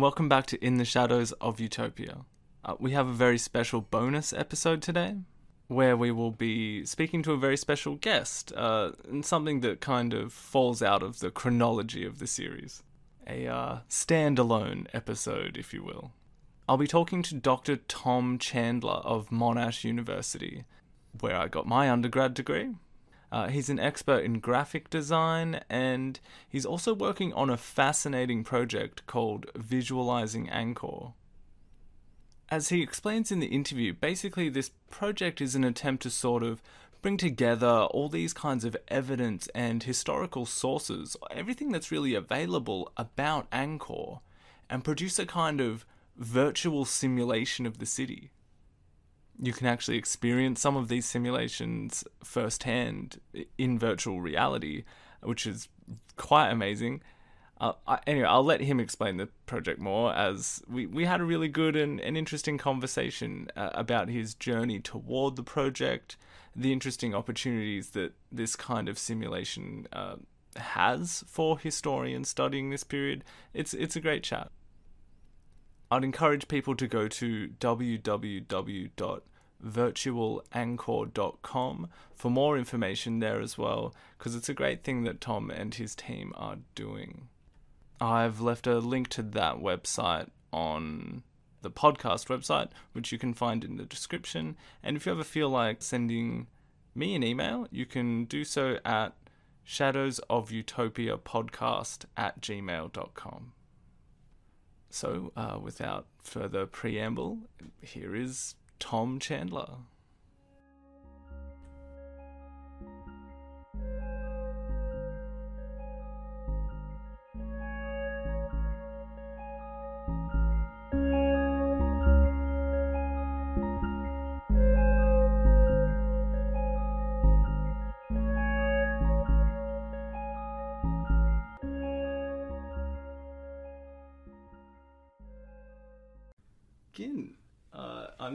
Welcome back to In the Shadows of Utopia. Uh, we have a very special bonus episode today where we will be speaking to a very special guest uh, and something that kind of falls out of the chronology of the series. A uh, standalone episode, if you will. I'll be talking to Dr. Tom Chandler of Monash University, where I got my undergrad degree. Uh, he's an expert in graphic design and he's also working on a fascinating project called Visualizing Angkor. As he explains in the interview, basically, this project is an attempt to sort of bring together all these kinds of evidence and historical sources, everything that's really available about Angkor, and produce a kind of virtual simulation of the city you can actually experience some of these simulations firsthand in virtual reality, which is quite amazing. Uh, I, anyway, I'll let him explain the project more as we, we had a really good and, and interesting conversation uh, about his journey toward the project, the interesting opportunities that this kind of simulation uh, has for historians studying this period. It's, it's a great chat. I'd encourage people to go to www.virtualangkor.com for more information there as well, because it's a great thing that Tom and his team are doing. I've left a link to that website on the podcast website, which you can find in the description. And if you ever feel like sending me an email, you can do so at shadows of utopia podcast at gmail.com. So, uh, without further preamble, here is Tom Chandler.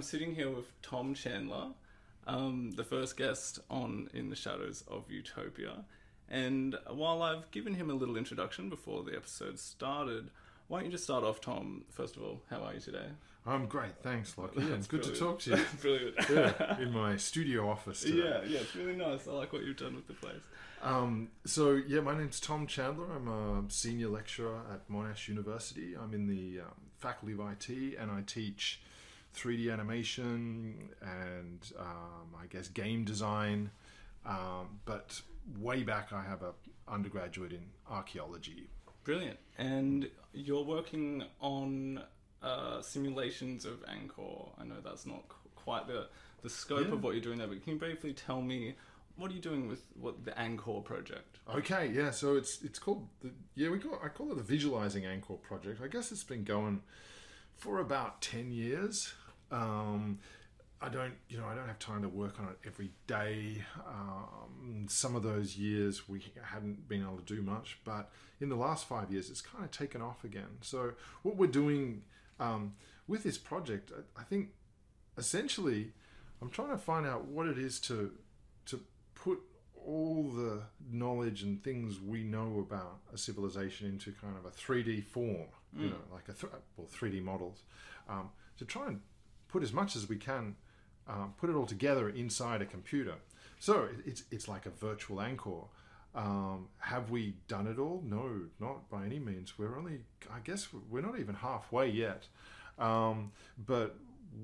Sitting here with Tom Chandler, um, the first guest on In the Shadows of Utopia. And while I've given him a little introduction before the episode started, why don't you just start off, Tom? First of all, how are you today? I'm great, thanks, Lockie. Yeah, That's good to talk to you. Brilliant. yeah, in my studio office today. yeah, yeah, it's really nice. I like what you've done with the place. Um, so yeah, my name's Tom Chandler. I'm a senior lecturer at Monash University. I'm in the um, faculty of IT, and I teach 3D animation and um, I guess game design. Um, but way back, I have a undergraduate in archaeology. Brilliant. And you're working on uh, simulations of Angkor. I know that's not quite the, the scope Yeah. of what you're doing there, but can you briefly tell me what are you doing with what the Angkor project? Okay, yeah. So it's it's called the yeah we call I call it the Visualizing Angkor project. I guess it's been going for about ten years. Um, I don't you know I don't have time to work on it every day. Um, some of those years we hadn't been able to do much, but in the last five years it's kind of taken off again. So what we're doing um, with this project, I, I think essentially I'm trying to find out what it is to to put all the knowledge and things we know about a civilization into kind of a 3D form, you Mm. know, like a th- well 3D models, um, to try and put as much as we can, um, put it all together inside a computer. So it's it's like a virtual Angkor. Um, have we done it all? No, not by any means. We're only, I guess, we're not even halfway yet. Um, but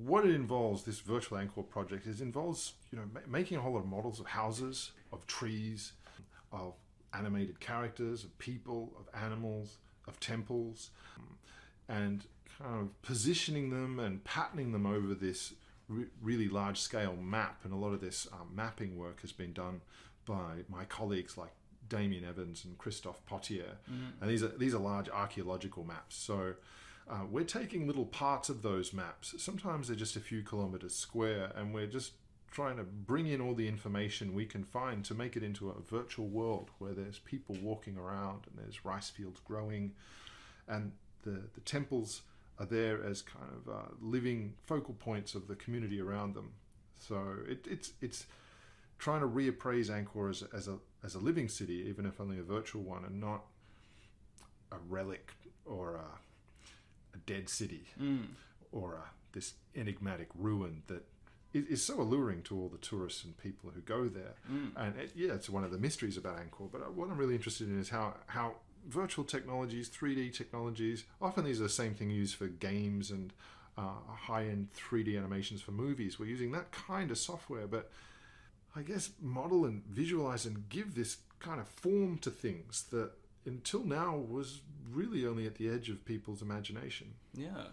what it involves, this virtual Angkor project, is involves you know ma- making a whole lot of models of houses, of trees, of animated characters, of people, of animals, of temples, and kind of positioning them and patterning them over this re- really large scale map. And a lot of this um, mapping work has been done by my colleagues like Damien Evans and Christophe Pottier. And these are these are large archaeological maps. So uh, we're taking little parts of those maps. Sometimes they're just a few kilometers square, and we're just trying to bring in all the information we can find to make it into a virtual world where there's people walking around and there's rice fields growing, and the the temples are there as kind of uh, living focal points of the community around them. So it, it's it's trying to reappraise Angkor as, as a as a living city, even if only a virtual one, and not a relic or a dead city Mm. or a, this enigmatic ruin that is, is so alluring to all the tourists and people who go there. Mm. And it, yeah, it's one of the mysteries about Angkor. But what I'm really interested in is how how virtual technologies, 3D technologies, often these are the same thing used for games and uh, high-end 3D animations for movies. We're using that kind of software, but I guess model and visualize and give this kind of form to things that until now was really only at the edge of people's imagination. Yeah.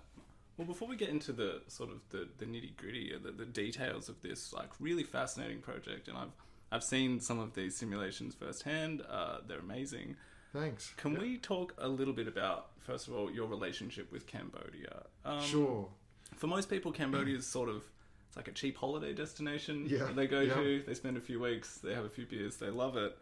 Well, before we get into the sort of the, the nitty gritty the, the details of this like really fascinating project, and I've I've seen some of these simulations firsthand. Uh, they're amazing. Thanks. Can Yeah. we talk a little bit about first of all your relationship with Cambodia? Um, Sure. For most people, Cambodia is sort of it's like a cheap holiday destination. Yeah, that They go yeah. to, they spend a few weeks, they have a few beers, they love it.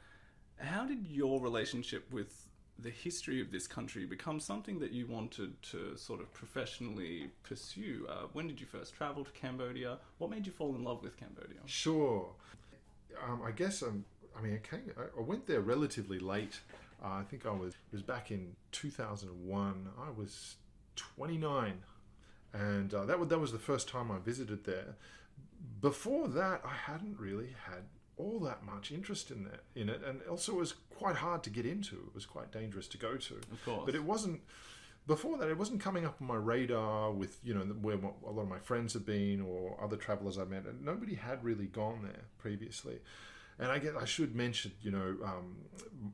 How did your relationship with the history of this country become something that you wanted to sort of professionally pursue? Uh, when did you first travel to Cambodia? What made you fall in love with Cambodia? Sure. Um, I guess um, I mean, I, came, I- I went there relatively late. Uh, I think I was it was back in 2001. I was 29, and uh, that was that was the first time I visited there. Before that, I hadn't really had all that much interest in that in it, and also it was quite hard to get into. It was quite dangerous to go to. Of course. But it wasn't before that. It wasn't coming up on my radar with you know where a lot of my friends had been or other travelers I met, and nobody had really gone there previously. And I guess I should mention, you know, um,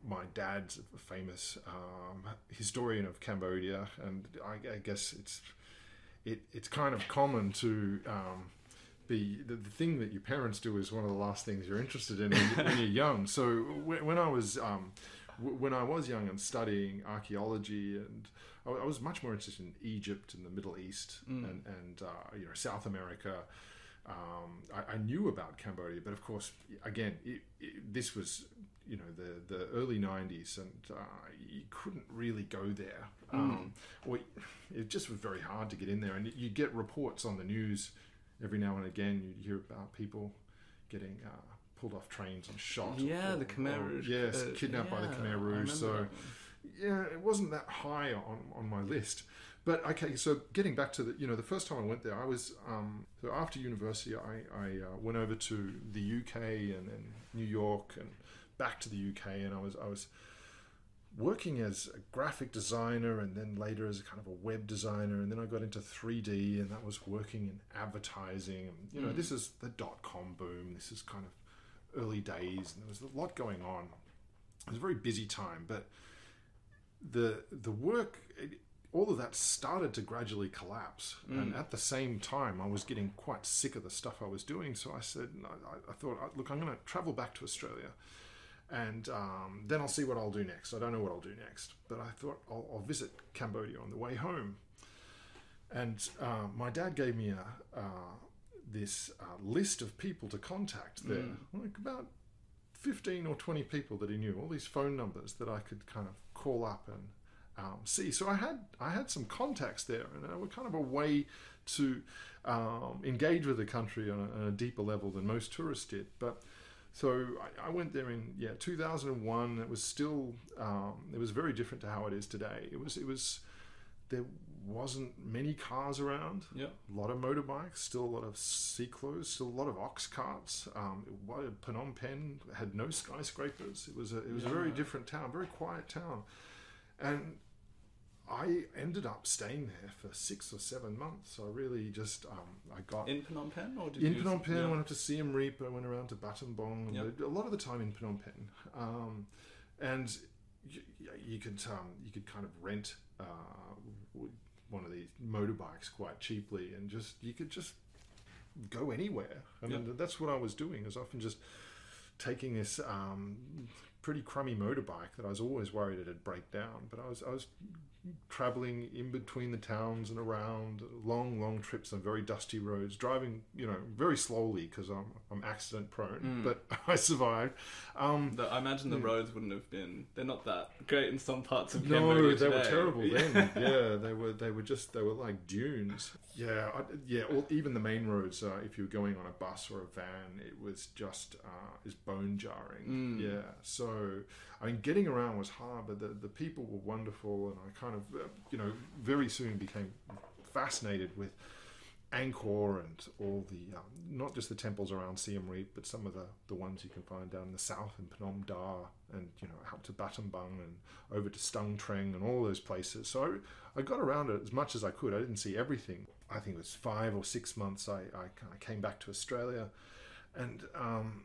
my dad's a famous um, historian of Cambodia, and I, I guess it's it, it's kind of common to um, be the, the thing that your parents do is one of the last things you're interested in when, when you're young. So when, when I was um, when I was young and studying archaeology, and I, I was much more interested in Egypt and the Middle East and and uh, you know South America. Um, I, I knew about Cambodia, but of course, again, it, it, this was you know the the early '90s, and uh, you couldn't really go there. Um, or it just was very hard to get in there, and you get reports on the news every now and again. You'd hear about people getting uh, pulled off trains and shot. yeah, or- the Khmer or- Rouge. yes, uh, kidnapped by the Khmer Rouge. So that. Yeah, it wasn't that high on, on my list. But okay, so getting back to the, you know, the first time I went there, I was, um, so after university, I, I uh, went over to the UK and then New York and back to the UK, and I was, I was working as a graphic designer and then later as a kind of a web designer, and then I got into 3D, and that was working in advertising. And, you know, this is the dot com boom. This is kind of early days, and there was a lot going on. It was a very busy time, but the the work it, all of that started to gradually collapse. And at the same time i was getting quite sick of the stuff i was doing. So i said I, I thought look i'm going to travel back to australia and um, then i'll see what i'll do next. I don't know what i'll do next but i thought i'll, I'll visit cambodia on the way home. And uh, my dad gave me a uh, this uh, list of people to contact there. Like about 15 or 20 people that he knew, all these phone numbers that I could kind of call up and um, see. So I had I had some contacts there, and they were kind of a way to um, engage with the country on a, on a deeper level than most tourists did. But so I, I went there in yeah 2001. It was still um, it was very different to how it is today. It was it was there wasn't many cars around Yeah. a lot of motorbikes, still a lot of cyclos, still a lot of ox carts. Um, it Phnom Penh had no skyscrapers. It was a it was a very different town, very quiet town, and I ended up staying there for six or seven months. I really just um, I got In Phnom Penh, or did you in you? Phnom Penh. yeah. I went up to Siem Reap. I went around to Battambang. Yep. A lot of the time in Phnom Penh, um, and you, you could um, you could kind of rent uh, one of these motorbikes quite cheaply, and just you could just go anywhere. And Yep. then that's what I was doing. Is often just taking this um, pretty crummy motorbike that I was always worried it'd break down. But I was I was traveling in between the towns and around long long trips on very dusty roads driving you know very slowly because I'm, I'm accident prone Mm. but I survived um, The, I imagine the roads wouldn't have been. They're not that great in some parts of no Cambodia they were terrible Yeah. then yeah they were they were just they were like dunes yeah I, yeah all, even the main roads uh, if you were going on a bus or a van it was just uh, is bone jarring Mm. yeah so I mean getting around was hard but the, the people were wonderful and I kind of, uh, you know, very soon became fascinated with Angkor and all the, um, not just the temples around Siem Reap, but some of the, the ones you can find down in the south in Phnom Da and, you know, out to Battambang and over to Stung Treng and all those places. So I, I got around it as much as I could. I didn't see everything. I think it was five or six months I, I of came back to Australia and um,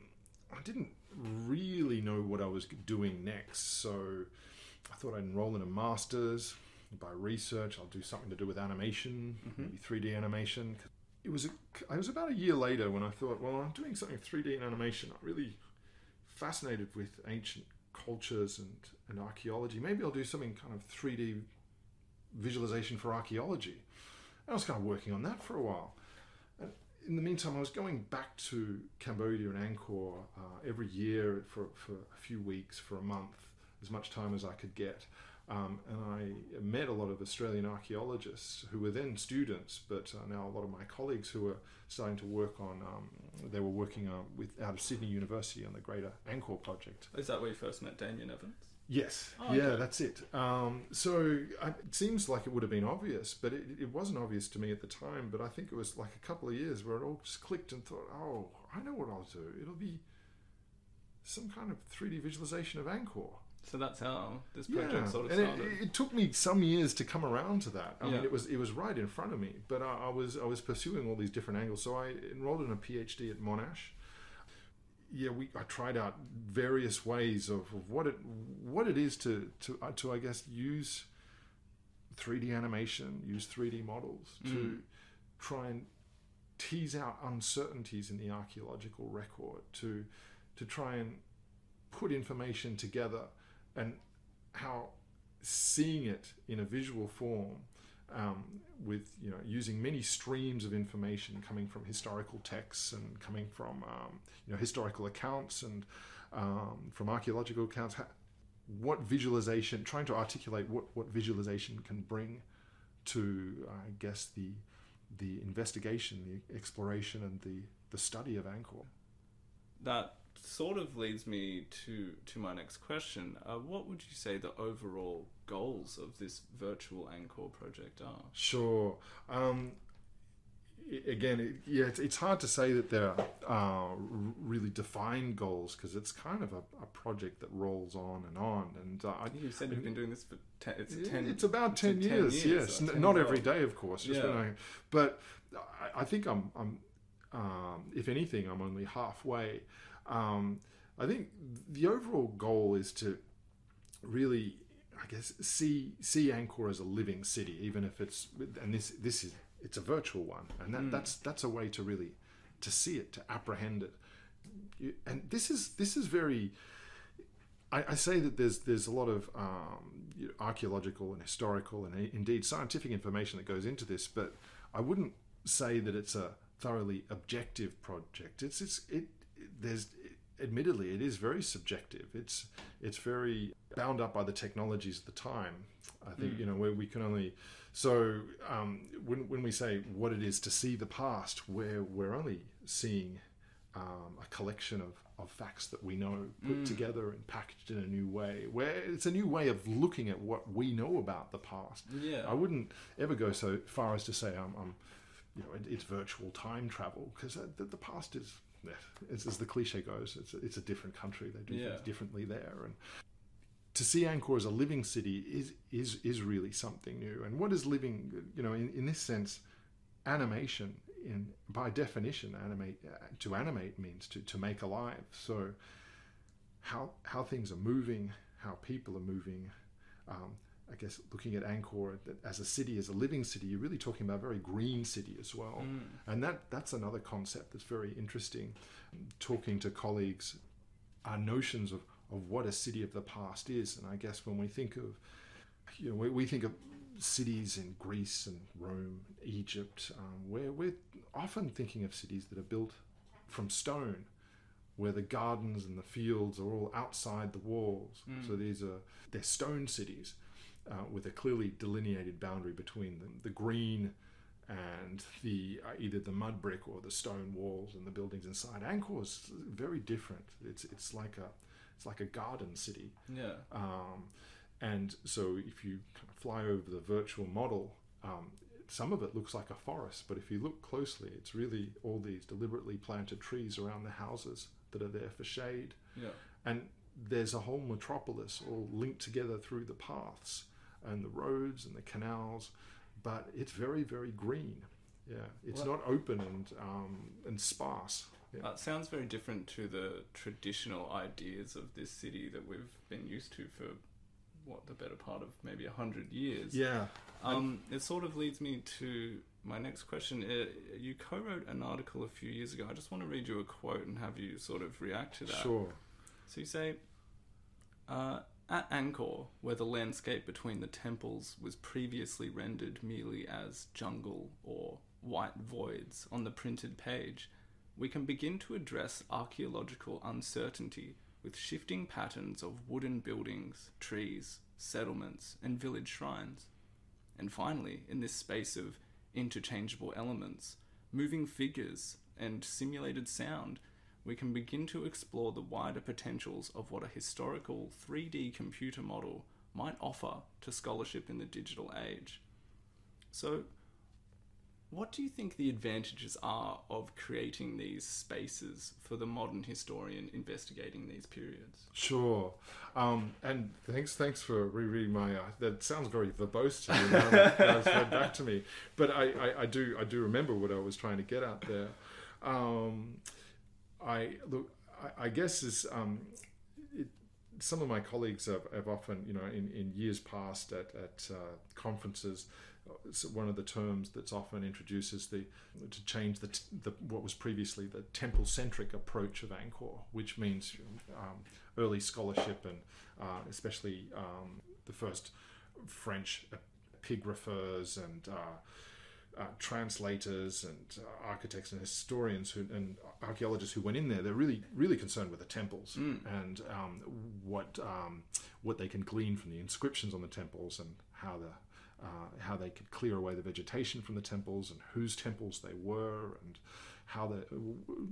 I didn't really know what I was doing next. So I thought I'd enroll in a master's by research. I'll do something to do with animation, mm-hmm. maybe 3D animation. It was a, it was about a year later when I thought, well, I'm doing something 3D in animation. I'm really fascinated with ancient cultures and, and archaeology. Maybe I'll do something kind of 3D visualization for archaeology. And I was kind of working on that for a while. In the meantime, I was going back to Cambodia and Angkor uh, every year for, for a few weeks, for a month, as much time as I could get. Um, and I met a lot of Australian archaeologists who were then students, but uh, now a lot of my colleagues who are starting to work on. Um, they were working uh, with out of Sydney University on the Greater Angkor project. Is that where you first met Damien Evans? Yes, Oh, yeah, okay. that's it. Um, so I, it seems like it would have been obvious, but it, it wasn't obvious to me at the time. But I think it was like a couple of years where it all just clicked and thought, oh, I know what I'll do. It'll be some kind of 3D visualization of Angkor. So that's how this project sort of and started. it, it took me some years to come around to that. I Yeah. mean, it was it was right in front of me, but I, I was I was pursuing all these different angles. So I enrolled in a PhD at Monash. Yeah, we I tried out various ways of, of what it what it is to to uh, to I guess use 3D animation, use 3D models to Mm. try and tease out uncertainties in the archaeological record, to to try and put information together and how seeing it in a visual form um, with you know using many streams of information coming from historical texts and coming from um, you know historical accounts and um, from archaeological accounts what visualization trying to articulate what, what visualization can bring to I guess the the investigation the exploration and the the study of Angkor that sort of leads me to to my next question. Uh, what would you say the overall goals of this virtual Angkor project are? Sure. Um, again, it, yeah, it's, it's hard to say that there are uh, really defined goals because it's kind of a, a project that rolls on and on. And uh, I, You said you've been doing this for ten. It's it- ten. it's about it's a 10 10 years, years, yes. uh, N- 10 not every day, of course. Just Yeah. I, but I, I think I'm, I'm um, if anything, I'm only halfway. Um, I think the overall goal is to really, I guess, see see Angkor as a living city, even if it's and this this is it's a virtual one, and that, Mm. that's that's a way to really to see it, to apprehend it. You, and this is this is very. I, I say that there's there's a lot of um, you know, archaeological and historical and indeed scientific information that goes into this, but I wouldn't say that it's a thoroughly objective project. It's it's it, there's admittedly it is very subjective. It's it's very bound up by the technologies of the time. I think Mm. you know where we can only so um, when when we say what it is to see the past, we're we're only seeing um, a collection of, of facts that we know put Mm. together and packaged in a new way. Where it's a new way of looking at what we know about the past. yeah. I wouldn't ever go so far as to say I'm, I'm you know, it, it's virtual time travel because uh, the, the past is, as the cliche goes, it's a, it's a different country. They do Yeah. things differently there, and to see Angkor as a living city is is is really something new. And what is living? You know, in, in this sense, animation in by definition animate uh, to animate means to, to make alive so how how things are moving how people are moving um, I guess looking at Angkor as a city as a living city you're really talking about a very green city as well Mm. and that that's another concept that's very interesting talking to colleagues our notions of, of what a city of the past is and I guess when we think of you know we, we think of cities in Greece and Rome, Egypt, um, where we're often thinking of cities that are built from stone, where the gardens and the fields are all outside the walls. Mm. So these are they're stone cities uh, with a clearly delineated boundary between them. The green and the uh, either the mud brick or the stone walls and the buildings inside. Angkor is very different. It's it's like a it's like a garden city Yeah. um, And so if you fly over the virtual model, um, some of it looks like a forest, but if you look closely, it's really all these deliberately planted trees around the houses that are there for shade. Yeah. And there's a whole metropolis all linked together through the paths and the roads and the canals, but it's very, very green. Yeah, it's Well- not open and um, and sparse. Yeah. Uh, it sounds very different to the traditional ideas of this city that we've been used to for what the better part of maybe a hundred years. yeah, Um, it sort of leads me to my next question. Uh, you co-wrote an article a few years ago. I just want to read you a quote and have you sort of react to that. sure. So you say, uh, at Angkor, where the landscape between the temples was previously rendered merely as jungle or white voids on the printed page, we can begin to address archaeological uncertainty with shifting patterns of wooden buildings, trees, settlements, and village shrines. And finally, in this space of interchangeable elements, moving figures, and simulated sound, we can begin to explore the wider potentials of what a historical 3D computer model might offer to scholarship in the digital age. So, what do you think the advantages are of creating these spaces for the modern historian investigating these periods? Sure, um, and thanks, thanks for rereading my. Uh, that sounds very verbose to you now that was fed back to me, but I, I, I do, I do remember what I was trying to get out there. Um, I look, I, I guess is um, it, some of my colleagues have, have often, you know, in, in years past at at uh, conferences. it's One of the terms that's often introduced is the to change the, the what was previously the temple-centric approach of Angkor, which means um, early scholarship and uh, especially um, the first French epigraphers and uh, uh, translators and uh, architects and historians who, and archaeologists who went in there. They're really really concerned with the temples and um, what um, what they can glean from the inscriptions on the temples and how the uh, how they could clear away the vegetation from the temples and whose temples they were and how the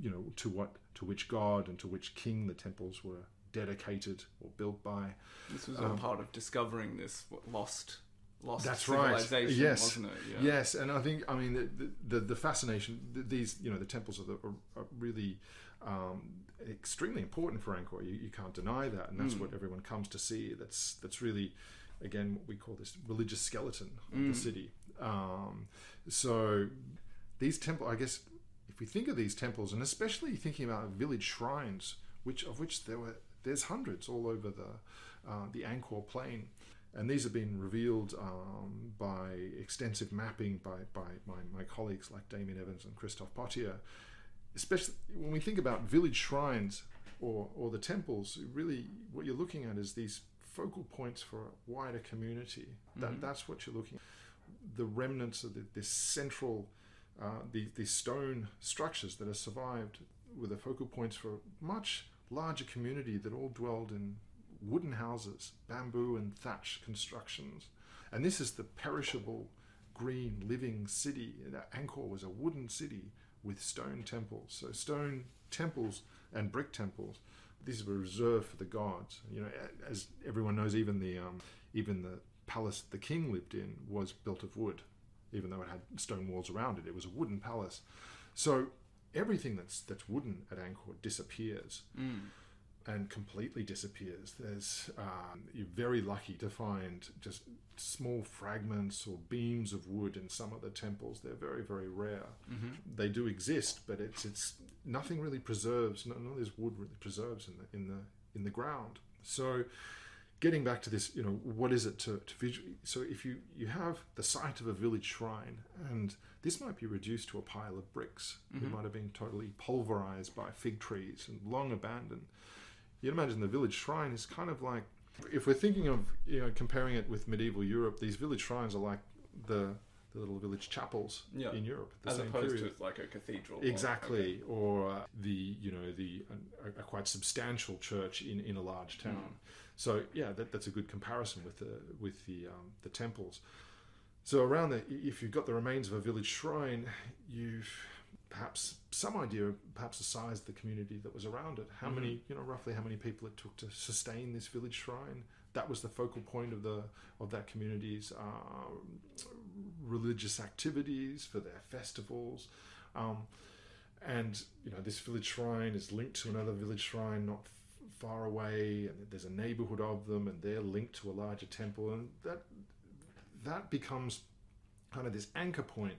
you know to what to which god and to which king the temples were dedicated or built by. This was all part of discovering this lost, lost That's right. civilization, Yes. wasn't it? Yeah. Yes, and I think I mean the the, the fascination these you know the temples are, the, are, are really um, extremely important for Angkor. You, you can't deny that, and that's what everyone comes to see. That's that's really again what we call this religious skeleton of the city. Um, so these temple, I guess, if we think of these temples, and especially thinking about village shrines, which of which there were there's hundreds all over the uh, the Angkor plain and these have been revealed um, by extensive mapping by, by my, my colleagues like Damien Evans and Christophe Pottier. Especially when we think about village shrines or, or the temples, really what you're looking at is these focal points for a wider community. That, That's what you're looking at. The remnants of the, this central, uh, the, these stone structures that have survived were the focal points for a much larger community that all dwelled in wooden houses, bamboo and thatch constructions. And this is the perishable, green, living city. Angkor was a wooden city with stone temples. So stone temples and brick temples. These were reserved for the gods. You know, as everyone knows, even the um, even the palace the king lived in was built of wood, even though it had stone walls around it. It was a wooden palace. So everything that's that's wooden at Angkor disappears and completely disappears. There's um, you're very lucky to find just small fragments or beams of wood in some of the temples. They're very very rare. They do exist, but it's it's nothing really preserves. None of this wood really preserves in the in the in the ground. So. Getting back to this, you know, what is it to, to visually? So, if you you have the site of a village shrine, and this might be reduced to a pile of bricks, it might have been totally pulverized by fig trees and long abandoned you'd imagine the village shrine is kind of like if we're thinking of you know comparing it with medieval Europe, these village shrines are like the the little village chapels Yeah. in Europe As opposed period. to like a cathedral. or- Exactly, or uh, the you know the a, a quite substantial church in, in a large town. So yeah, that, that's a good comparison with the with the um, the temples. So around the if you've got the remains of a village shrine, you've perhaps some idea of perhaps the size of the community that was around it. How many you know roughly how many people it took to sustain this village shrine, that was the focal point of the of that community's uh, religious activities for their festivals. Um, and you know this village shrine is linked to another village shrine not f- far away, and there's a neighborhood of them, and they're linked to a larger temple, and that that becomes kind of this anchor point,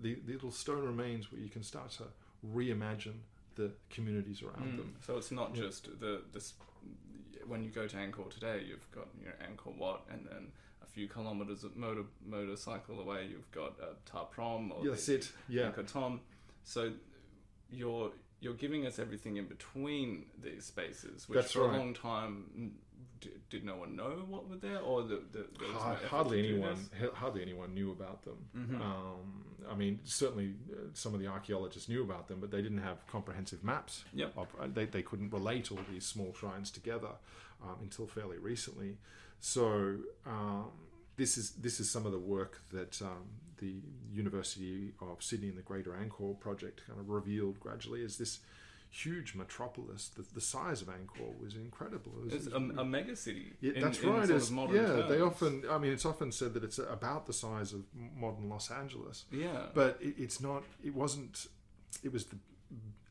the, the little stone remains where you can start to reimagine the communities around Mm. them. So it's not Yeah. just the this. When you go to Angkor today, you've got you know Angkor Wat, and then a few kilometers of motor motorcycle away, you've got uh, Ta Prohm or Yeah, that's it. Yeah, Angkor Thom. So you're you're giving us everything in between these spaces, which That's for right. a long time mm, d- did no one know what were there, or the, the, there was no hardly anyone, hardly anyone knew about them. Mhm. Um, I mean, certainly uh, some of the archaeologists knew about them, but they didn't have comprehensive maps. Yep. Of, uh, they, they couldn't relate all these small shrines together um, until fairly recently. So um, this is this is some of the work that um, the University of Sydney and the Greater Angkor project kind of revealed gradually Is this huge metropolis. The, the size of Angkor was incredible. It was- It's a, a mega city. yeah, in- that's in right. sort of modern yeah, they often. I mean, it's often said that it's about the size of modern Los Angeles, Yeah. but it, it's not. It wasn't. It was the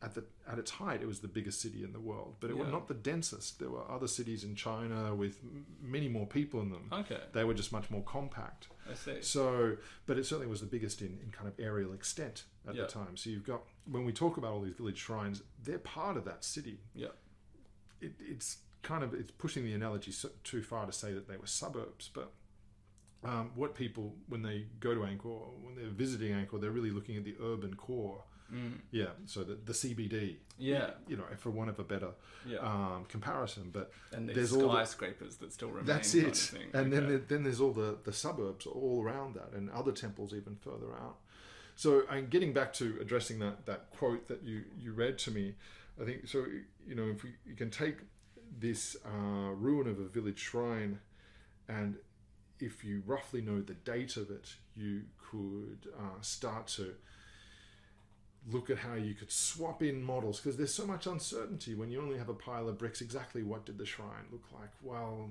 at the at its height. It was the biggest city in the world, but it was not the densest. There were other cities in China with many more people in them. okay. They were just much more compact. I see. So, but it certainly was the biggest in, in kind of aerial extent at Yeah. the time. So you've got when we talk about all these village shrines, they're part of that city. Yeah. It, it's kind of it's pushing the analogy so, too far to say that they were suburbs, but um, what people when they go to Angkor, when they're visiting Angkor, they're really looking at the urban core. Mm. Yeah, so the, the CBD. Yeah. you know, for one of a better Yeah. um, comparison, but and there's all the- skyscrapers that still remain. that's kind of it. And then Okay. there, then there's all the, the suburbs all around that, and other temples even further out. So, and getting back to addressing that that quote that you you read to me, I think so. You know, if we you can take this uh, ruin of a village shrine, and if you roughly know the date of it, you could uh, start to look at how you could swap in models because there's so much uncertainty when you only have a pile of bricks. Exactly what did the shrine look like? Well,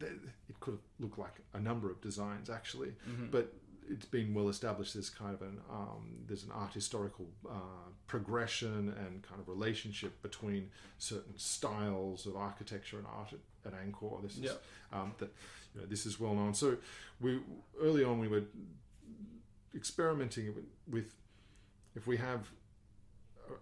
it could look like a number of designs actually, Mhm. but it's been well established. There's kind of an um, there's an art historical uh, progression and kind of relationship between certain styles of architecture and art at, at Angkor. This is um, that you know, this is well known. So we early on we were experimenting with if we have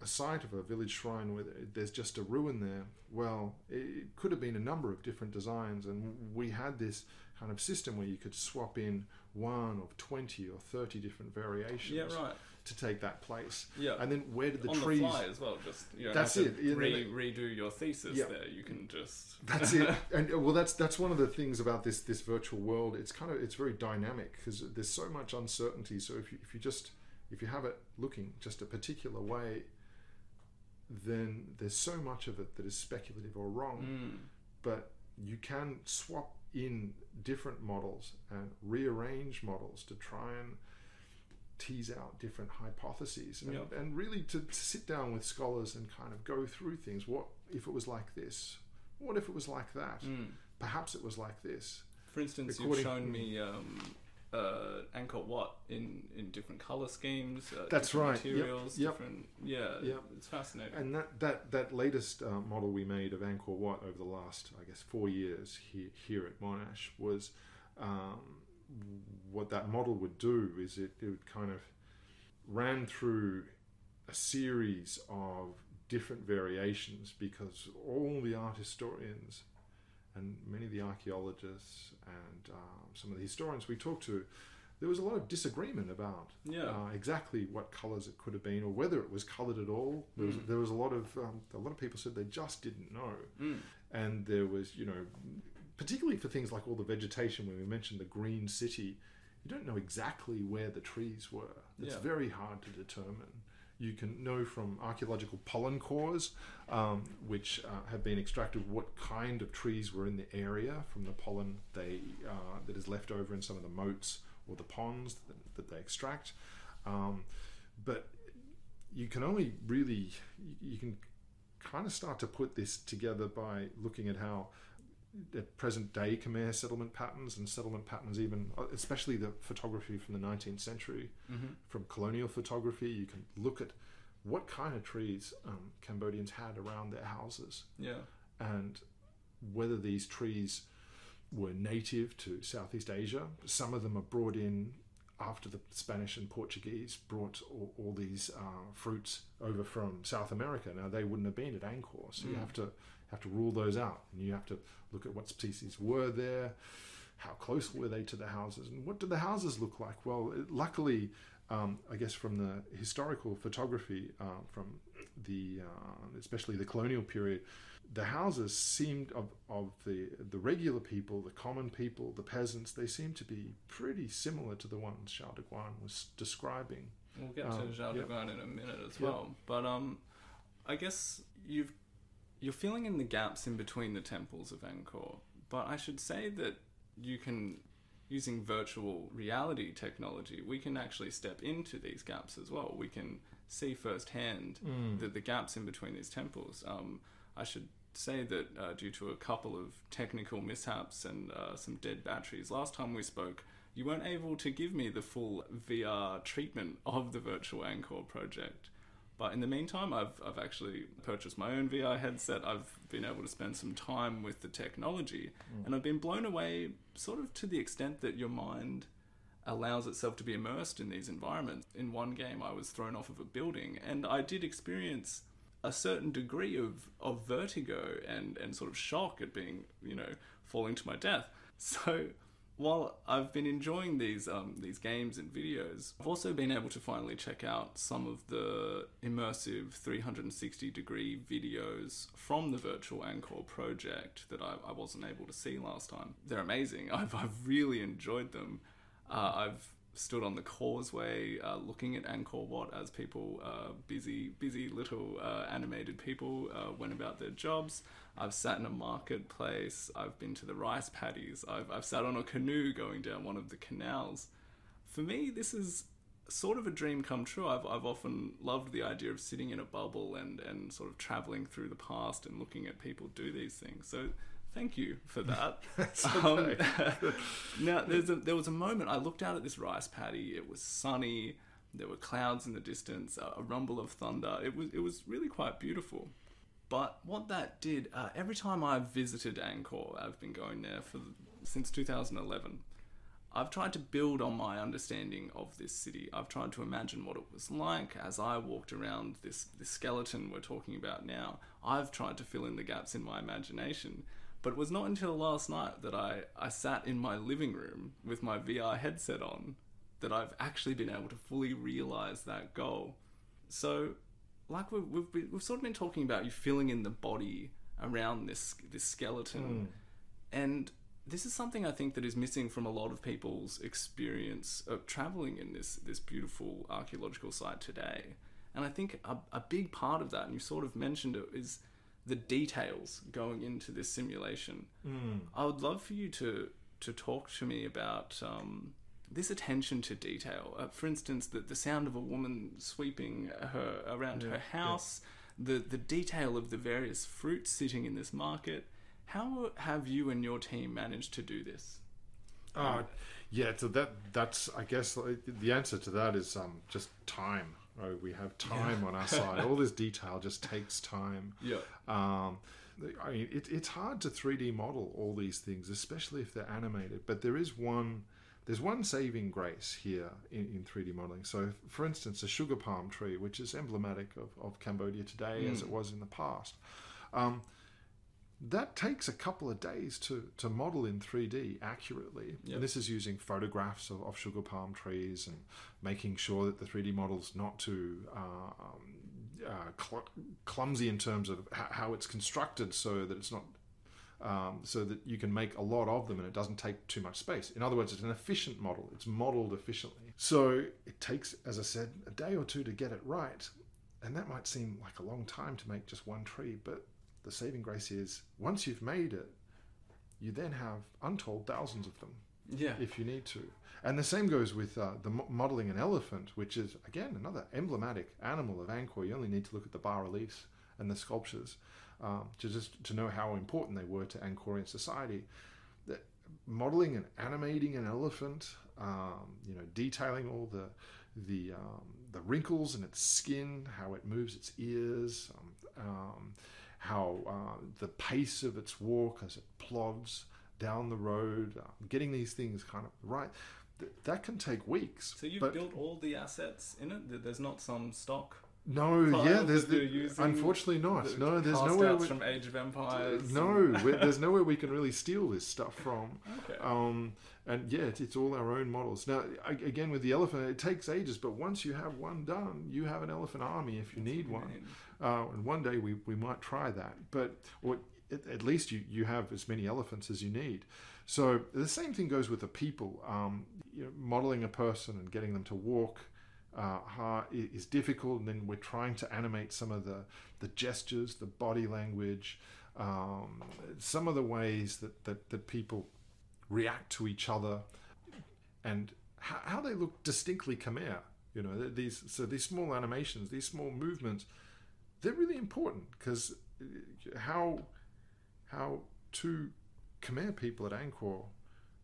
a- site of a village shrine where there's just a ruin there, well, it could have been a number of different designs, and we had this kind of system where you could swap in one of 20 or 30 different variations Yeah. Right. to take that place. Yeah. And then where did the on trees. the fly as well. Just you don't That's it, re- redo your thesis Yeah. there. You can just That's it, and well, that's that's one of the things about this this virtual world. It's kind of it's very dynamic because there's so much uncertainty. So if you if you just if you have it looking just a particular way, then there's so much of it that is speculative or wrong. Mm. But you can swap in different models and rearrange models to try and tease out different hypotheses and, Yep. and really to, to sit down with scholars and kind of go through things. What if it was like this? What if it was like that? Mm. Perhaps it was like this. For instance, you've shown me um, uh, Angkor Wat in, in different color schemes. Uh, That's different right. Materials. yep. Different. Yeah. Yep. It's fascinating. And that, that, that latest uh, model we made of Angkor Wat over the last, I guess, four years here, here at Monash was um, what that model would do is it, it would kind of ran through a series of different variations because all the art historians and many of the archaeologists and um, some of the historians we talked to, there was a lot of disagreement about yeah. uh, exactly what colours it could have been or whether it was coloured at all. There was, Mm. there was a lot of um, a lot of people said they just didn't know, Mm. and there was you know, particularly for things like all the vegetation when we mentioned the green city, you don't know exactly where the trees were. It's Yeah. very hard to determine. You can know from archaeological pollen cores, um, which uh, have been extracted, what kind of trees were in the area from the pollen they uh, that is left over in some of the moats or the ponds that, that they extract. Um, but you can only really you can kind of start to put this together by looking at how at present day Khmer settlement patterns and settlement patterns, even especially the photography from the 19th century, Mm-hmm. from colonial photography. You can look at what kind of trees um, Cambodians had around their houses Yeah. and whether these trees were native to Southeast Asia. Some of them are brought in after the Spanish and Portuguese brought all, all these uh, fruits over from South America. Now they wouldn't have been at Angkor, so you Mm. have to have to rule those out, and you have to look at what species were there, how close were they to the houses, and what did the houses look like? Well, it, luckily. Um, I guess from the historical photography uh, from the uh, especially the colonial period, the houses seemed of, of the the regular people, the common people, the peasants. They seemed to be pretty similar to the ones Zhou Daguan was describing. We'll get Um, to Zhou yep. Daguan in a minute as Yep. well. But um, I guess you've you're filling in the gaps in between the temples of Angkor. But I should say that you can, using virtual reality technology, we can actually step into these gaps as well. We can see firsthand the, the gaps in between these temples. Um, I should say that uh, due to a couple of technical mishaps and uh, some dead batteries, last time we spoke, you weren't able to give me the full VR treatment of the virtual Angkor project. But in the meantime, I've, I've actually purchased my own VR headset. I've been able to spend some time with the technology, mm. and I've been blown away sort of to the extent that your mind allows itself to be immersed in these environments. In one game, I was thrown off of a building, and I did experience a certain degree of, of vertigo and, and sort of shock at being, you know, falling to my death. So while I've been enjoying these um, these games and videos, I've also been able to finally check out some of the immersive 360 degree videos from the virtual Angkor project that I, I wasn't able to see last time. They're amazing. I've, I've really enjoyed them. Uh, I've stood on the causeway uh, looking at Angkor Wat as people, uh, busy, busy little uh, animated people, uh, went about their jobs. I've sat in a marketplace. I've been to the rice paddies. I've, I've sat on a canoe going down one of the canals. For me, this is sort of a dream come true. I've, I've often loved the idea of sitting in a bubble and, and sort of traveling through the past and looking at people do these things. So thank you for that. Um, now, there's a, there was a moment I looked out at this rice paddy. It was sunny. There were clouds in the distance, a, a rumble of thunder. It was it was really quite beautiful. But what that did, uh, every time I've visited Angkor, I've been going there for since 2011. I've tried to build on my understanding of this city. I've tried to imagine what it was like as I walked around this, this skeleton we're talking about now. I've tried to fill in the gaps in my imagination. But it was not until last night that I, I sat in my living room with my VR headset on that I've actually been able to fully realize that goal. So, like we've, we've, we've sort of been talking about you filling in the body around this, this skeleton. Hmm. And this is something I think that is missing from a lot of people's experience of traveling in this this beautiful archaeological site today. And I think a, a big part of that, and you sort of mentioned it, is the details going into this simulation. I would love for you to to talk to me about um, this attention to detail. Uh, for instance, the, the sound of a woman sweeping her around her house, the the detail of the various fruits sitting in this market. How have you and your team managed to do this? Uh, yeah, so that that's I guess the answer to that is um, just time. Right? We have time on our side. All this detail just takes time. Yeah. Um, I mean, it, it's hard to 3D model all these things, especially if they're animated. But there is one, there's one saving grace here in, in 3D modeling. So, for instance, a sugar palm tree, which is emblematic of, of Cambodia today, as it was in the past. Um, that takes a couple of days to, to model in 3D accurately. Yep. And this is using photographs of, of sugar palm trees and making sure that the 3D model's not too uh, um, uh, cl- clumsy in terms of h- how it's constructed so that it's not. Um, so that you can make a lot of them and it doesn't take too much space. In other words, it's an efficient model. It's modeled efficiently. So it takes, as I said, a day or two to get it right. And that might seem like a long time to make just one tree, but the saving grace is once you've made it, you then have untold thousands of them Yeah. if you need to. And the same goes with uh, the mo- modeling an elephant, which is again another emblematic animal of Angkor. You only need to look at the bas reliefs and the sculptures. um, to just to know how important they were to Angkorian society. That modeling and animating an elephant, um, you know, detailing all the the um, the wrinkles in its skin, how it moves its ears, um, um, how uh, the pace of its walk as it plods down the road, uh, getting these things kind of right. Th- that can take weeks. So you've built all the assets in it. There's not some stock. no, yeah, there's the, unfortunately not. the No, there's nowhere. We, from Age of Empires. no, there's nowhere we can really steal this stuff from. Okay. Um, and yeah, it's, it's all our own models. Now, again, with the elephant, it takes ages, but once you have one done, you have an elephant army if you need one. Uh, and one day we, we might try that. But or at, least you, you have as many elephants as you need. So the same thing goes with the people. Um, you know, modeling a person and getting them to walk uh, is difficult, and then we're trying to animate some of the, the gestures, the body language, um, some of the ways that, that, that people react to each other, and how, how they look distinctly Khmer. You know, these so these small animations, these small movements, they're really important because how how two Khmer people at Angkor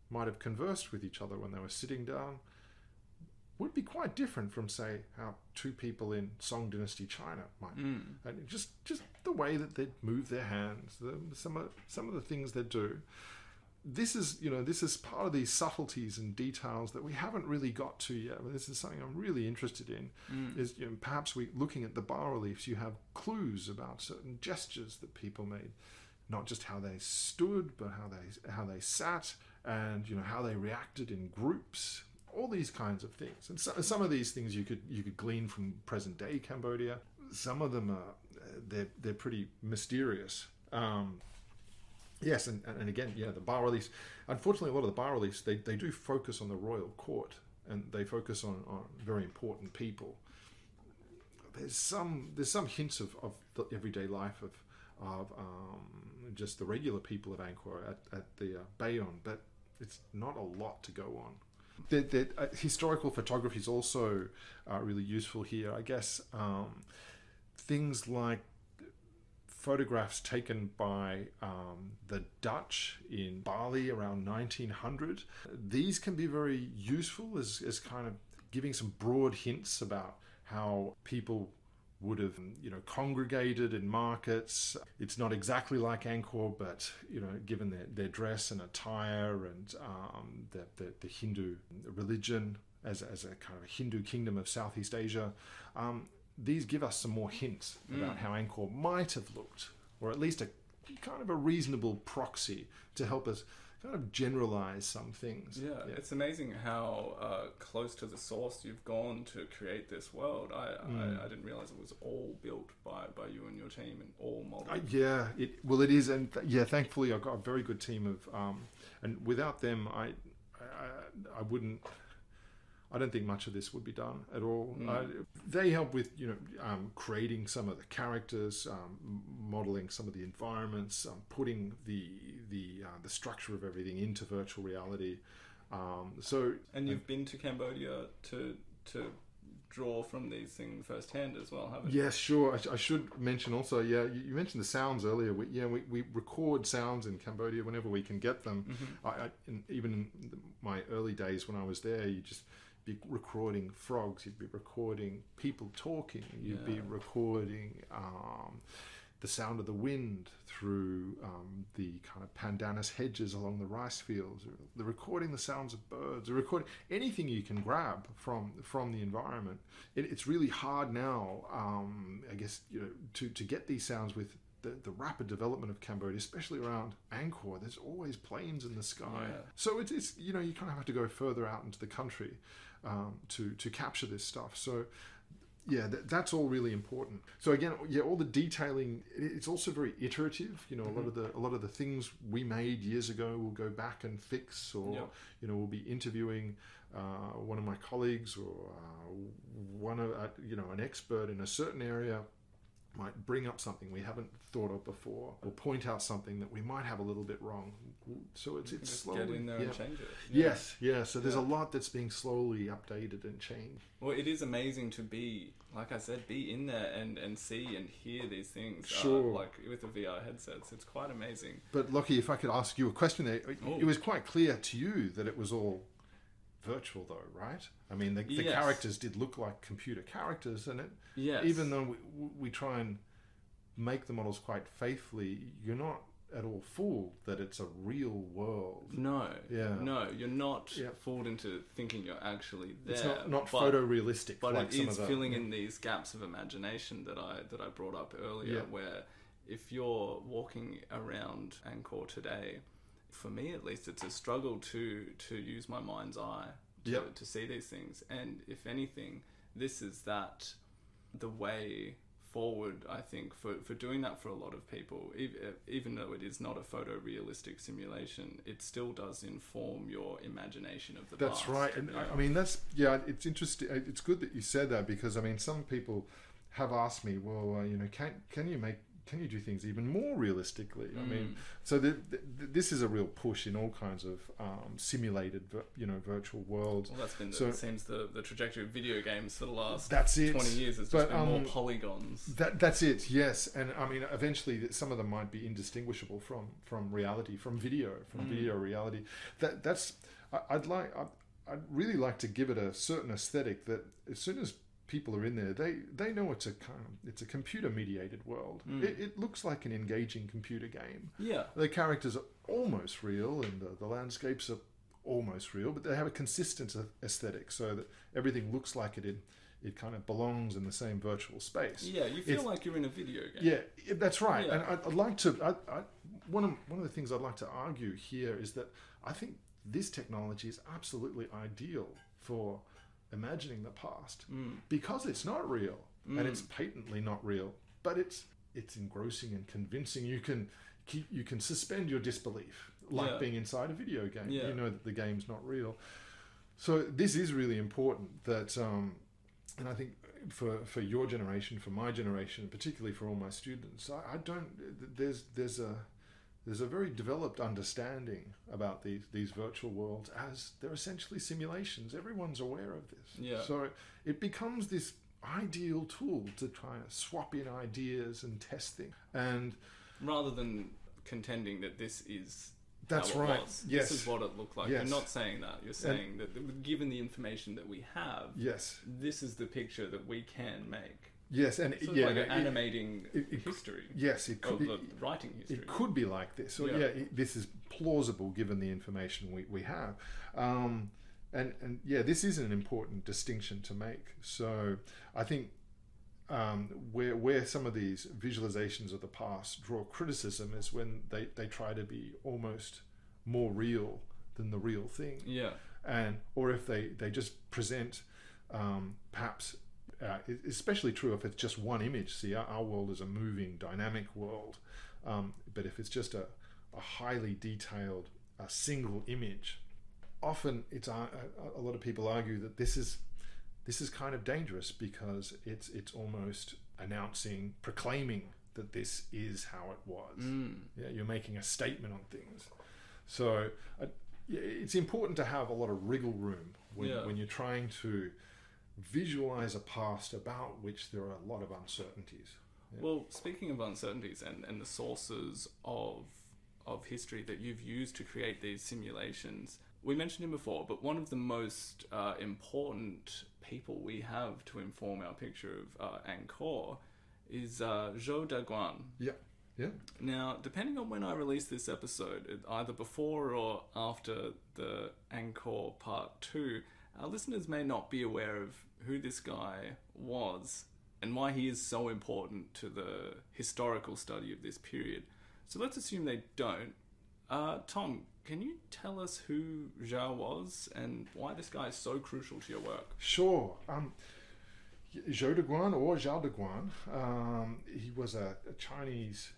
might have conversed with each other when they were sitting down would be quite different from say how two people in Song Dynasty China might Mm. and just just the way that they'd move their hands, the, some of some of the things they do. This is you know this is part of these subtleties and details that we haven't really got to yet. But this is something I'm really interested in. Mm. Is you know, perhaps we looking at the bas reliefs, you have clues about certain gestures that people made, not just how they stood, but how they how they sat, and you know how they reacted in groups all these kinds of things. And so, some of these things you could you could glean from present day Cambodia. Some of them are they're they're pretty mysterious. Um, yes, and, and again, yeah, the bas reliefs. Unfortunately, a lot of the bas reliefs, they, they do focus on the royal court and they focus on, on very important people. There's some there's some hints of, of the everyday life of of um, just the regular people of Angkor at, at the uh, Bayon, but it's not a lot to go on. The, the uh, historical photography is also uh, really useful here. I guess um, things like photographs taken by um, the Dutch in Bali around 1900. These can be very useful as, as kind of giving some broad hints about how people would have you know congregated in markets it's not exactly like angkor but you know given their, their dress and attire and um, the, the, the hindu religion as, as a kind of a hindu kingdom of southeast asia um, these give us some more hints about how angkor might have looked or at least a kind of a reasonable proxy to help us kind of generalize some things Yeah, it's amazing how uh, close to the source you've gone to create this world. I, Mm. I, I didn't realize it was all built by, by you and your team and all modeled. Uh, yeah, it well it is, and th- yeah, thankfully I've got a very good team of, um, and without them, I, I, I wouldn't. I don't think much of this would be done at all. Mm. Uh, they help with you know um, creating some of the characters, um, modeling some of the environments, um, putting the the uh, the structure of everything into virtual reality. Um, so and you've been to Cambodia to to draw from these things firsthand as well, haven't you? Yes, sure. I, sh- I should mention also, yeah, you, you mentioned the sounds earlier. We, yeah, we, we record sounds in Cambodia whenever we can get them. Mm-hmm. I, I, in, even in the, my early days when I was there, you just be recording frogs, you'd be recording people talking, you'd be recording um, the sound of the wind through um, the kind of pandanus hedges along the rice fields. They're recording the sounds of birds. Recording anything you can grab from from the environment. It, it's really hard now, um, I guess, you know, to to get these sounds with. The, the rapid development of Cambodia, especially around Angkor, there's always planes in the sky. Yeah. So it's, it's you know you kind of have to go further out into the country um, to to capture this stuff. So yeah, that, that's all really important. So again, yeah, all the detailing. It's also very iterative. You know, a lot of the a lot of the things we made years ago, we'll go back and fix, or Yeah. you know, we'll be interviewing uh, one of my colleagues or uh, one of uh, you know an expert in a certain area. Might bring up something we haven't thought of before, or point out something that we might have a little bit wrong. So it's it's slowly get in there yeah. and change it. Yes, yeah. So there's Yeah. a lot that's being slowly updated and changed. Well, it is amazing to be, like I said, be in there and, and see and hear these things. uh, Sure. like with the VR headsets, it's quite amazing. But Lockie, if I could ask you a question there, it- it was quite clear to you that it was all virtual, though, right? I mean, the, the Yes. characters did look like computer characters, and it, Yes. even though we, we try and make the models quite faithfully, you're not at all fooled that it's a real world. No. Yeah. No, you're not Yeah. fooled into thinking you're actually there. It's not, not but- photorealistic but like it is filling in these gaps of imagination that I that I brought up earlier, Yeah. where if you're walking around Angkor today, for me at least, it's a struggle to to use my mind's eye to, Yep. to see these things. And if anything, this is that the way forward i think for, for doing that for a lot of people even, though it is not a photorealistic simulation it still does inform your imagination of the That's past. right, and Yeah. I I mean that's yeah. It's interesting. It's good that you said that because I mean some people have asked me, well, uh, you know, can can you make can you do things even more realistically? I mean, Mm. so the, the, this is a real push in all kinds of um, simulated, you know, virtual worlds. Well, that's been the, So- it seems the, the trajectory of video games for the last That's it. 20 years. It's But, just been more um, polygons. That that's it. Yes, and I mean, eventually, some of them might be indistinguishable from from reality, from video, from Mm. video reality. That that's. I, I'd like. I'd, I'd really like to give it a certain aesthetic that as soon as people are in there, they they know it's a it's a computer mediated world. Mm. It, it looks like an engaging computer game. Yeah. The characters are almost real, and the, the landscapes are almost real, but they have a consistent aesthetic, so that everything looks like it in, it kind of belongs in the same virtual space. Yeah, you feel It's- like you're in a video game. Yeah, that's right. Yeah. And I'd, I'd like to. I, I, one of one of the things I'd like to argue here is that I think this technology is absolutely ideal for imagining the past Mm. because it's not real Mm. and it's patently not real, but it's it's engrossing and convincing. You can keep you can suspend your disbelief like Yeah. being inside a video game. Yeah. You know that the game's not real. So this is really important that, um, and I think for for your generation, for my generation, particularly for all my students, I, I don't. There's there's a there's a very developed understanding about these these virtual worlds as they're essentially simulations. Everyone's aware of this. Yeah. So it becomes this ideal tool to try and swap in ideas and test things. And Rather than contending that this is that's right. was, Yes. This is what it looked like. Yes. You're not saying that. You're saying that given the information that we have, yes. this is the picture that we can make. Yes. And Sort of yeah. like an animating it- it- history. yes. It could. It, writing history. it could be like this. So Yeah. yeah, this is plausible given the information we, we have. Um, and and yeah, this is an important distinction to make. So I think um, where where some of these visualizations of the past draw criticism is when they, they try to be almost more real than the real thing Yeah. and or if they they just present um, perhaps uh, especially true if it's just one image see our, our world is a moving dynamic world um, but if it's just a, a highly detailed a single image often it's uh, a, a lot of people argue that this is this is kind of dangerous because it's it's almost announcing proclaiming that this is how it was Mm. yeah, you're making a statement on things. So uh, it's important to have a lot of wriggle room when, Yeah. when you're trying to visualize a past about which there are a lot of uncertainties. Yeah. Well, speaking of uncertainties and, and the sources of of history that you've used to create these simulations, we mentioned him before, but one of the most uh, important people we have to inform our picture of uh, Angkor is uh, Zhou Daguan. Yeah, yeah, Now, depending on when I release this episode, either before or after the Angkor Part 2, our listeners may not be aware of who this guy was and why he is so important to the historical study of this period. So let's assume they don't. Uh, Tom, can you tell us who Zhao was and why this guy is so crucial to your work? sure. Um, Zhou Daguan or Zhao de Guan, um, he was a, a Chinese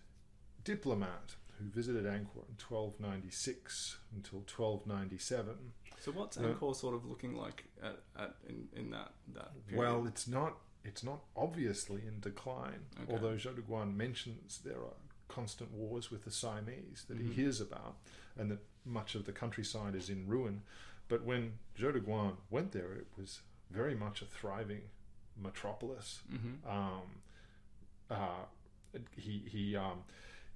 diplomat who visited Angkor in 1296 until 1297. So what's Angkor sort of looking like at, at in, in that, that period? Well, it's not it's not obviously in decline. Okay. Although Zhou Daguan mentions there are constant wars with the Siamese that Mhm. he hears about, and that much of the countryside is in ruin. But when Zhou Daguan went there, it was very much a thriving metropolis. Mm-hmm. Um, uh, he he um,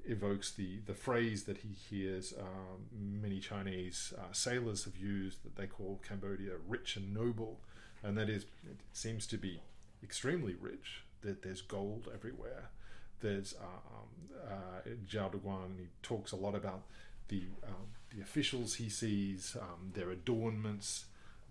evokes the, the phrase that he hears um, many Chinese uh, sailors have used that they call Cambodia rich and noble, and that is it seems to be extremely rich. That there's gold everywhere. There's uh, um, uh, Guan. He talks a lot about the um, the officials he sees, um, their adornments,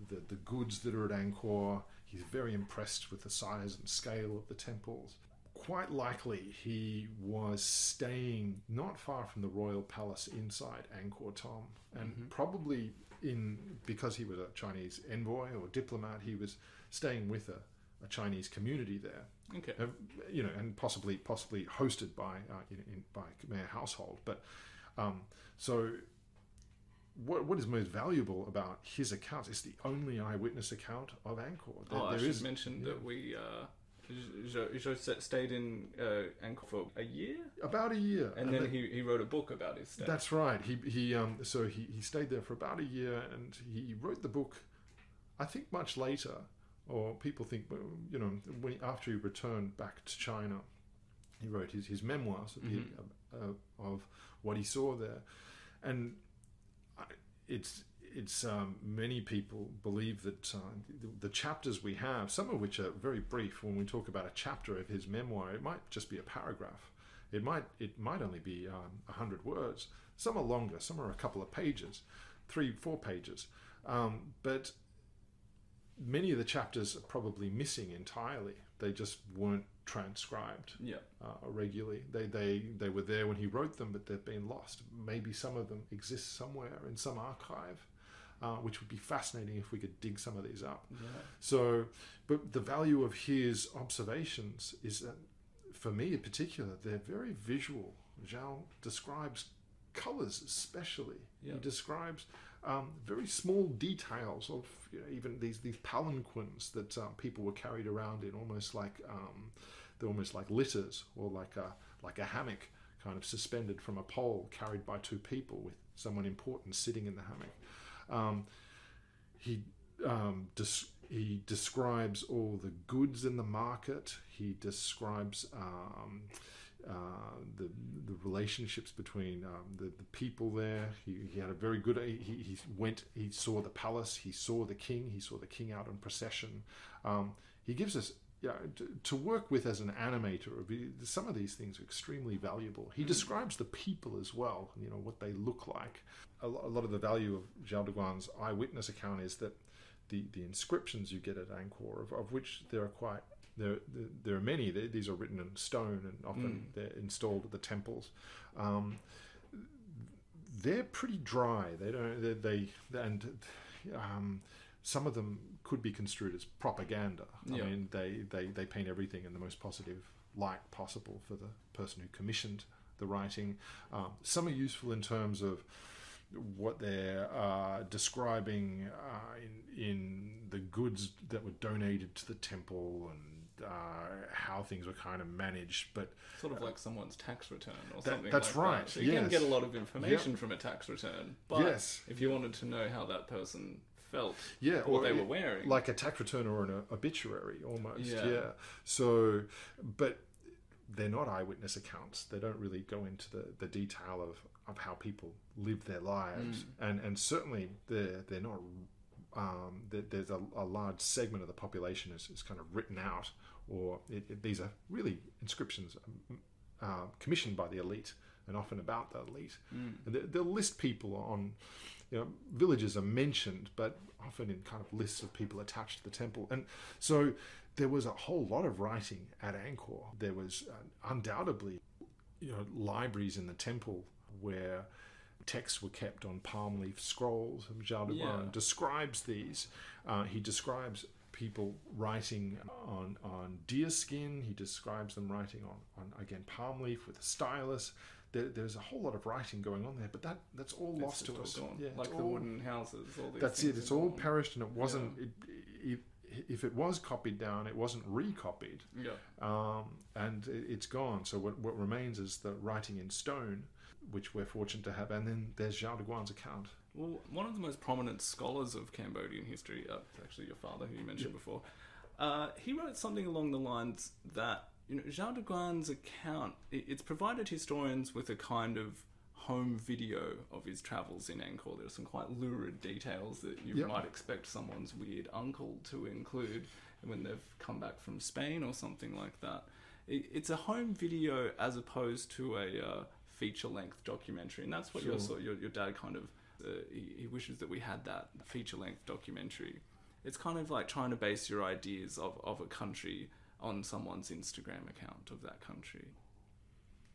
the the goods that are at Angkor. He's very impressed with the size and scale of the temples. Quite likely, he was staying not far from the royal palace inside Angkor Thom, and Mhm. probably in because he was a Chinese envoy or diplomat, he was staying with a, a Chinese community there Okay. uh, you know, and possibly possibly hosted by uh, in, in, by Khmer household. But um, so, what what is most valuable about his account is the only eyewitness account of Angkor. There, oh, I there should is- mention yeah. that we uh, Zhou stayed in uh, Angkor for a year, about a year, and then that- he, he wrote a book about his stay. That's right. He he um so he, he stayed there for about a year and he wrote the book I think much later or people think you know when after he returned back to China he wrote his, his memoirs Mhm. uh, of what he saw there and I, it's it's um, many people believe that uh, the, the chapters we have some of which are very brief when we talk about a chapter of his memoir it might just be a paragraph it might it might only be um, a hundred words. Some are longer. Some are a couple of pages, three four pages. Um, but many of the chapters are probably missing entirely. They just weren't transcribed yeah. uh, regularly. They, they they were there when he wrote them, but they've been lost. Maybe some of them exist somewhere in some archive, uh, which would be fascinating if we could dig some of these up. Yeah. So, but the value of his observations is that, for me in particular, they're very visual. Zhao describes colors, especially. Yeah. He describes um, very small details of you know, even these these palanquins that um, people were carried around in, almost like um, they're almost like litters or like a like a hammock, kind of suspended from a pole, carried by two people with someone important sitting in the hammock. Um, he um, des- he describes all the goods in the market. He describes um, uh, the the relationships between um, the, the people there. He, he had a very good. He, he went. He saw the palace. He saw the king. He saw the king out in procession. Um, he gives us. Yeah, to, to work with as an animator, some of these things are extremely valuable. He describes the people as well, you know, what they look like. A, a lot of the value of Zhao de Guan's eyewitness account is that the, the inscriptions you get at Angkor, of, of which there are quite there, there, there are many. These are written in stone and often they're installed at the temples. Um, they're pretty dry. They don't. They, they and um, some of them could be construed as propaganda. I Yeah. mean, they, they they paint everything in the most positive light possible for the person who commissioned the writing. Um, some are useful in terms of what they're uh, describing uh, in in the goods that were donated to the temple and uh, how things were kind of managed. But Sort of like someone's tax return or That- something that's like right, that. So you can get a lot of information from a tax return. But Yes. if you wanted to know how that person felt, yeah, what they it- were wearing. like a tax return or an obituary almost. Yeah. Yeah. So, but they're not eyewitness accounts. They don't really go into the, the detail of, of how people live their lives, and and certainly they're they're not. Um, there, there's a, a large segment of the population is, is kind of written out, or it, it- these are really inscriptions um, uh, commissioned by the elite and often about the elite. Mm. They'll list people on, you know, villages are mentioned, but often in kind of lists of people attached to the temple. And so there was a whole lot of writing at Angkor. There was uh, undoubtedly, you know, libraries in the temple where texts were kept on palm leaf scrolls. And Yeah. Describes these. Uh, he describes people writing on on deer skin. He describes them writing on, on again palm leaf with a stylus. There, there's a whole lot of writing going on there, but that that's all It's lost to us. gone. Yeah, like the all- wooden houses. All these that's it. It's all gone. perished, and it wasn't. It, it, if it was copied down, it wasn't recopied, Yeah. um, and it, it's gone. So what, what remains is the writing in stone, which we're fortunate to have, and then there's Zhao de Guan's account. Well, one of the most prominent scholars of Cambodian history, uh, actually your father, who you mentioned before, uh, he wrote something along the lines that you know Zhao de Guan's account it's provided historians with a kind of home video of his travels in Angkor. There are some quite lurid details that you Yep. might expect someone's weird uncle to include when they've come back from Spain or something like that. It's a home video as opposed to a uh, feature-length documentary, and that's what your, Sure. sort your your dad kind of uh, he, he wishes that we had that feature-length documentary. It's kind of like trying to base your ideas of, of a country on someone's Instagram account of that country.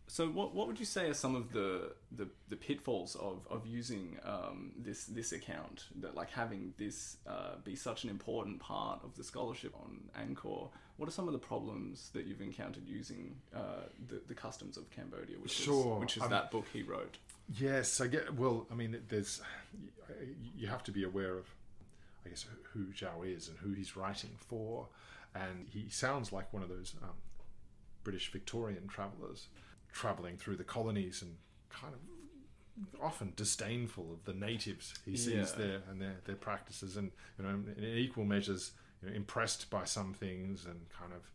So, what, what would you say are some of the, the, the pitfalls of, of using um, this this account? That like having this uh, be such an important part of the scholarship on Angkor. What are some of the problems that you've encountered using uh, the, the customs of Cambodia, which Sure. is which is I'm- that book he wrote? Yes, I get. Well, I mean, there's you have to be aware of, I guess, who Zhao is and who he's writing for, and he sounds like one of those um, British Victorian travellers travelling through the colonies and kind of often disdainful of the natives he sees Yeah. there and their their practices, and you know, in equal measures, you know, impressed by some things and kind of.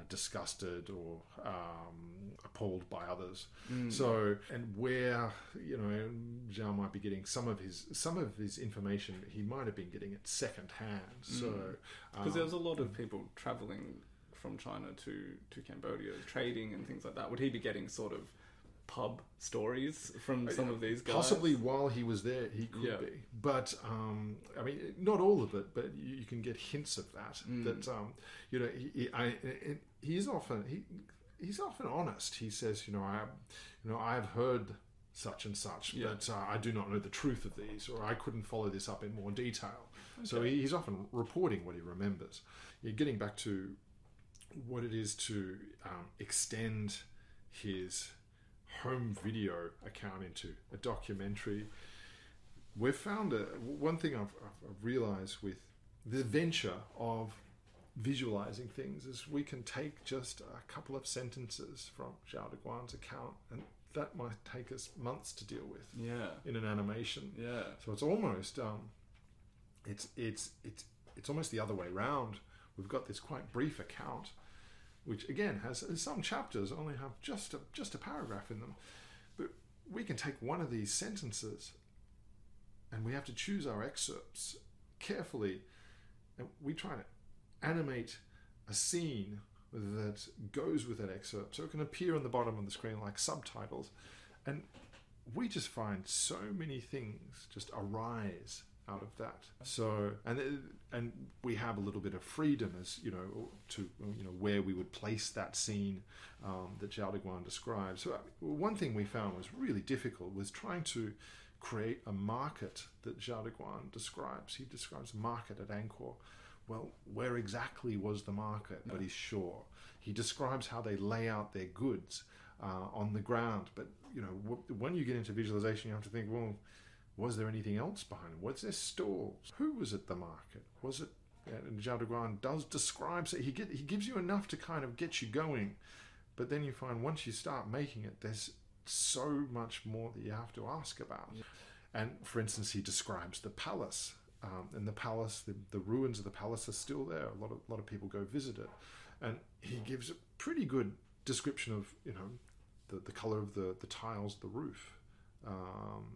Uh, disgusted or um, appalled by others, so, and where you know Zhao might be getting some of his some of his information, he might have been getting it second hand. So, Because um, there was a lot of people traveling from China to, to Cambodia, trading and things like that. Would he be getting sort of pub stories from some of these guys? possibly while he was there, he could Yeah. be. But um, I mean, not all of it, but you, you can get hints of that. Mm. That um, you know, he, he, I, it, he is often he he's often honest. He says, you know, I, you know, I've heard such and such, Yeah. but uh, I do not know the truth of these, or I couldn't follow this up in more detail. So he, he's often reporting what he remembers. You're getting back to what it is to um, extend his home video account into a documentary. We've found a, one thing I've, I've I've realized with the venture of visualizing things is we can take just a couple of sentences from Zhao de Guan's account, and that might take us months to deal with Yeah, in an animation. yeah. So it's almost um, it's it's it's it's almost the other way round. We've got this quite brief account, which again has some chapters only have just a, just a paragraph in them, but we can take one of these sentences, and we have to choose our excerpts carefully, and we try to animate a scene that goes with that excerpt, so it can appear on the bottom of the screen like subtitles, and we just find so many things just arise out of that. So and and we have a little bit of freedom as you know to you know where we would place that scene um, that Zhao describes. So one thing we found was really difficult was trying to create a market that Zhao describes. He describes market at Angkor. Well, where exactly was the market? But he's sure. He describes how they lay out their goods uh, on the ground. But you know, w- when you get into visualization, you have to think, well, was there anything else behind it? Was there stalls? Who was at the market? Was it? And Zhao de Guan does describe. So he get, he gives you enough to kind of get you going, but then you find once you start making it, there's so much more that you have to ask about. And for instance, he describes the palace. Um, and the palace, the, the ruins of the palace are still there. A lot of a lot of people go visit it, and he gives a pretty good description of you know the, the color of the, the tiles, the roof, um,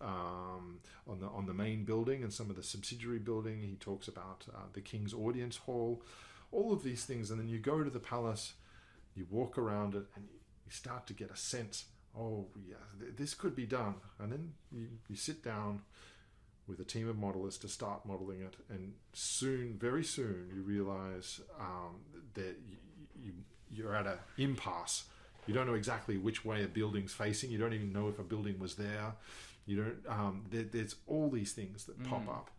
um, on the on the main building and some of the subsidiary building. He talks about uh, the king's audience hall, all of these things, and then you go to the palace, you walk around it, and you, start to get a sense. Oh yeah, th- this could be done, and then you, you sit down with a team of modelers to start modeling it, and soon, very soon, you realize um, that you, you you're at a impasse. You don't know exactly which way a building's facing. You don't even know if a building was there. You don't. Um, there, there's all these things that pop Mm. up.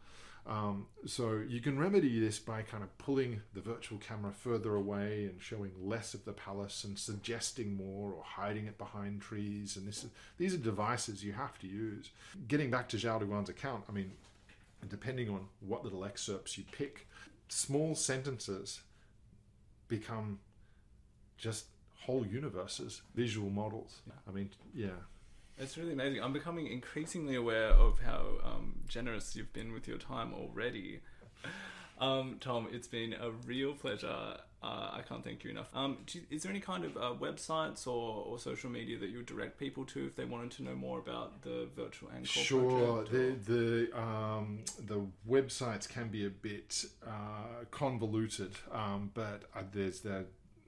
Um, so you can remedy this by kind of pulling the virtual camera further away and showing less of the palace and suggesting more or hiding it behind trees. And this is, these are devices you have to use. Getting back to Zhao de Guan's account, I mean, depending on what little excerpts you pick, small sentences become just whole universes, visual models. I mean, yeah. It's really amazing. I'm becoming increasingly aware of how um, generous you've been with your time already. Um, Tom, it's been a real pleasure. Uh, I can't thank you enough. Um, do, is there any kind of uh, websites or, or social media that you would direct people to if they wanted to know more about the virtual Angkor Sure, the the um, the websites can be a bit uh, convoluted, um, but uh, there's the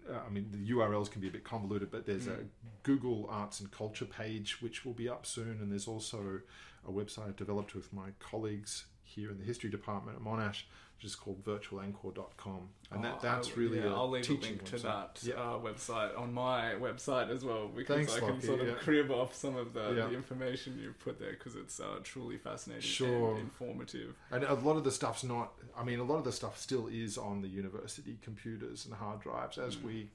Uh, I mean the URLs can be a bit convoluted, but there's a mm. Google Arts and Culture page which will be up soon, and there's also a website I developed with my colleagues here in the history department at Monash, which is called virtualangkor.com, and that, Oh, that's really yeah, a I'll leave a teaching link to website. that Yeah. uh, website on my website as well because Thanks, I can Lockie, sort of yeah. crib off some of the, Yeah. the information you've put there because it's uh, truly fascinating Sure. and informative. And a lot of the stuff's not. I mean, a lot of the stuff still is on the university computers and hard drives as Mm. we.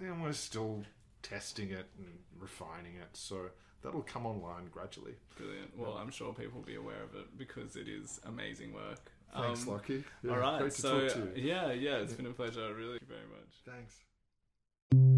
Then we're still testing it and refining it, so that'll come online gradually. Brilliant. Well, I'm sure people will be aware of it because it is amazing work. Thanks, um, Lockie. Yeah, all right. so, Yeah, yeah, it's yeah. been a pleasure. Really, thank you very much. Thanks.